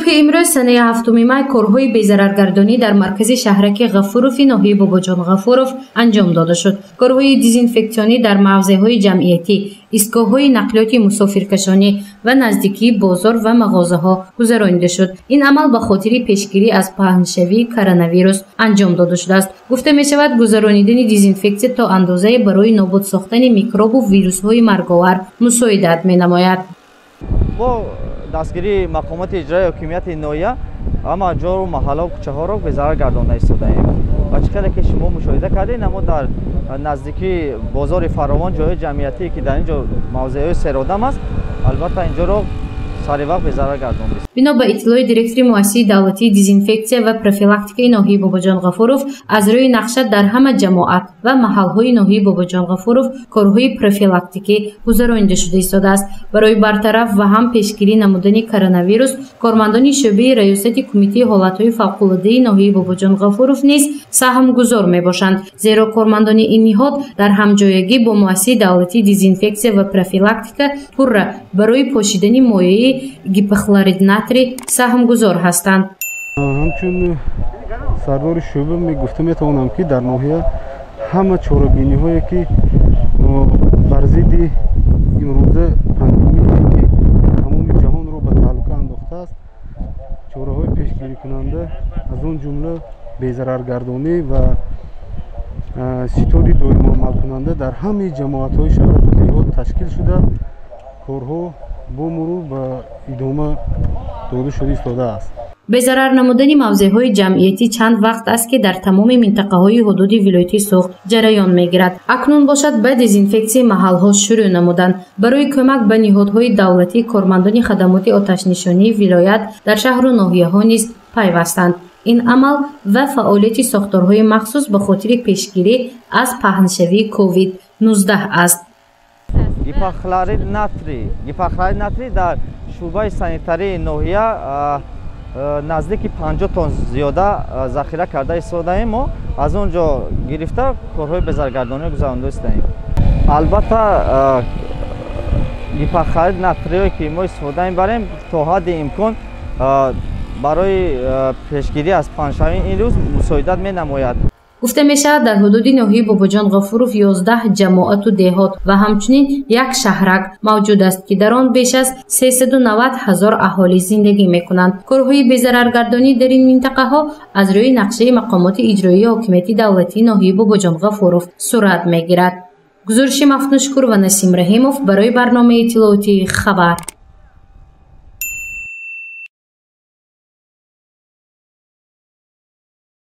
имрӯз санаи ҳафтуми май корҳои безараргардонӣ дар маркази шаҳраки ғафурови ноҳияи бобоҷон ғафуров анҷом дода шуд. Корҳои дезинфексионӣ дар мавзеъҳои ҷамъиятӣ истгоҳҳои нақлиёти мусофиркашонӣ ва наздикии бозор ва мағозаҳо гузаронида шуд. Ин амал ба хотири пешгирӣ аз паҳншавии коронавирус анҷом дода шудааст. Гуфта мешавад гузаронидани дезинфексия то андозае барои нобуд сохтани микробу вирусҳои марговар мусоидат менамояд дастгирии мақомоти иҷрои ҳокимияти ноҳия ҳама ҷору маҳалло кӯчаҳоро безарар гардонда истодаем ва чӣ қадре ки шумо мушоҳида кардед намо дар наздикии бозори фаровон ҷойҳои ҷамъиятие ки дар ин ҷо мавзеъҳои серодам аст албатта ин ҷоро сари вақт безарар гардонд бино ба иттилои директори муассисаи давлатии дезинфексия ва профилактикаи ноҳияи бобоҷон ғафуров аз рӯи нақша дар ҳама ҷамоат ва маҳалҳои ноҳияи бобоҷон ғафуров корҳои профилактикӣ гузаронида шуда истодааст барои бартараф ва ҳам пешгирӣ намудани коронавирус кормандони шӯъбаи раёсати кумитаи ҳолатҳои фавқулоддаи ноҳияи бобоҷон ғафуров низ саҳмгузор мебошанд зеро кормандони ин ниҳод дар ҳамҷоягӣ бо муассисаи давлатии дезинфексия ва профилактика пурра барои пошидани моеи гипохлорид натри саҳмгузор ҳастанд. Ҳамчун сардори шӯъба гуфта метавонам ки дар ноҳия ҳама чорабиниҳое ки бар зидди имрӯза пандемие ки тамоми ҷаҳонро ба таҳлука андохтааст чораҳои пешгирикунанда аз он ҷумла безараргардонӣ ва ситоди доимоамалкунанда дар ҳамаи ҷамоатҳои шаҳроту деҳот ташкил шуда. Корҳо бо мурур ба идома дода шуда истодааст безарар намудани мавзеъҳои ҷамъиятӣ чанд вақт аст ки дар тамоми минтақаҳои ҳудуди вилояти суғд ҷараён мегирад. Акнун бошад ба дезинфексияи маҳалҳо шурӯъ намуданд. Барои кӯмак ба ниҳодҳои давлатӣ кормандони хадамоти оташнишонии вилоят дар шаҳру ноҳияҳо низ пайвастанд. Ин амал ва фаъолияти сохторҳои махсус ба хотири пешгирӣ аз паҳншавии covid 19 аст гипохлорид натрий гипохлорид натрий дар шӯъбаи санитарии ноҳия наздики панҷо тон зиёда захира карда истодаем мо. Аз он ҷо гирифта корҳои безаргардонӣ гузаронда истодаем албатта гипохлорид натриое ки мо истифода мебарем то ҳадди имкон барои пешгирӣ аз паншавӣ ин рӯз мусоидат менамояд гуфта мешавад дар ҳудуди ноҳияи бобоҷон ғафуров ёздаҳ ҷамоату деҳот ва ҳамчунин як шаҳрак мавҷуд аст ки дар он беш аз сесаду навад ҳазор аҳолӣ зиндагӣ мекунанд. Корҳои безараргардонӣ дар ин минтақаҳо аз рӯи нақшаи мақомоти иҷроии ҳокимияти давлатии ноҳияи бобоҷон ғафуров сурат мегирад. Гузориши мафтуншукур ва насим раҳимов барои барномаи иттилоотии хабар